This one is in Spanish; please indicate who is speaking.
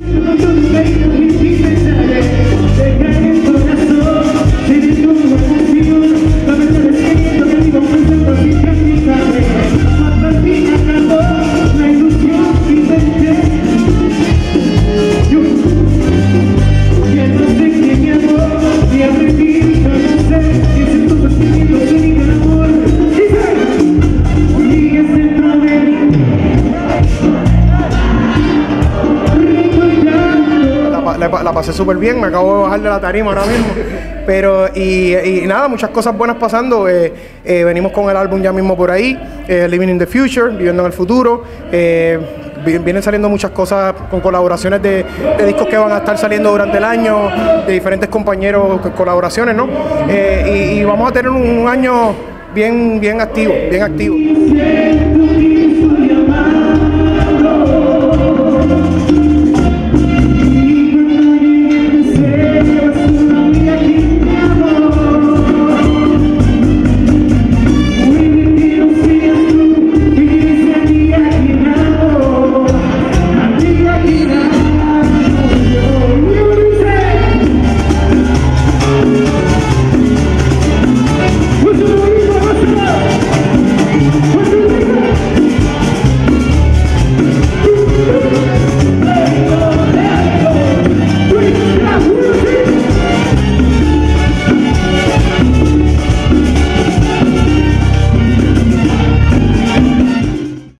Speaker 1: Não la, pasé súper bien, me acabo de bajar de la tarima ahora mismo. Pero, y, nada, muchas cosas buenas pasando. Eh, eh, venimos con el álbum ya mismo por ahí, eh, Living in the Future, Viviendo en el Futuro. vienen saliendo muchas cosas con colaboraciones de, discos que van a estar saliendo durante el año, de diferentes compañeros, colaboraciones, ¿no? Y, vamos a tener un, un año bien, bien activo, bien activo.